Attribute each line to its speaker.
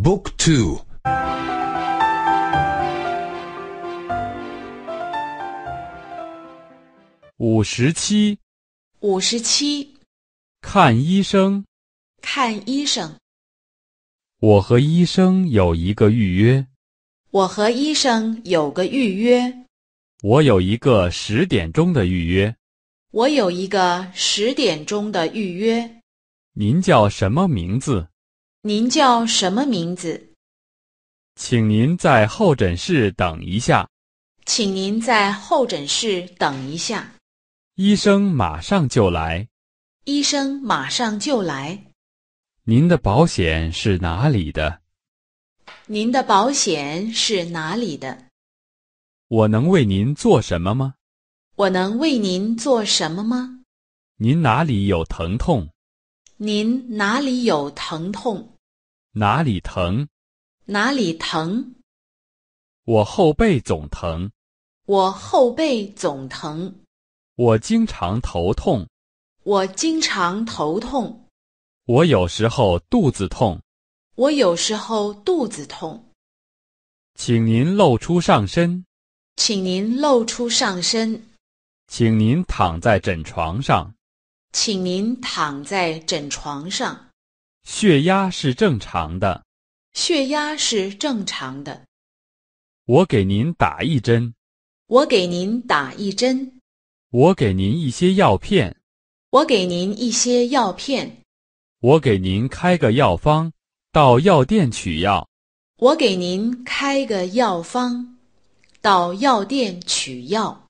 Speaker 1: Book 2
Speaker 2: 五十七，
Speaker 3: 五十七，
Speaker 2: 看医生。
Speaker 3: 看医生。
Speaker 2: 我和医生有一个预约，
Speaker 3: 我和医生有个预约，
Speaker 2: 我有一个十点钟的预约。
Speaker 3: 我有一个十点钟的预约。
Speaker 2: 您叫什么名字？
Speaker 3: 您叫什么名字？
Speaker 2: 请您在候诊室等一下，
Speaker 3: 请您在候诊室等一下，
Speaker 2: 医生马上就来。
Speaker 3: 医生马上就来。
Speaker 2: 您的保险是哪里的？
Speaker 3: 您的保险是哪里的？
Speaker 2: 我能为您做什么吗？
Speaker 3: 我能为您做什么吗？
Speaker 2: 您哪里有疼痛？
Speaker 3: 您哪里有疼痛？
Speaker 2: 哪里疼？
Speaker 3: 哪里疼？
Speaker 2: 我后背总疼，
Speaker 3: 我后背总疼，
Speaker 2: 我经常头痛，
Speaker 3: 我经常头痛，
Speaker 2: 我有时候肚子痛。
Speaker 3: 我有时候肚子痛。
Speaker 2: 请您露出上身，
Speaker 3: 请您露出上身，
Speaker 2: 请您躺在枕床上，
Speaker 3: 请您躺在枕床上，
Speaker 2: 血压是正常的。
Speaker 3: 血压是正常的。
Speaker 2: 我给您打一针，
Speaker 3: 我给您打一针，
Speaker 2: 我给您一些药片，
Speaker 3: 我给您一些药片，
Speaker 2: 我给您开个药方，到药店取药。
Speaker 3: 我给您开个药方，到药店取药。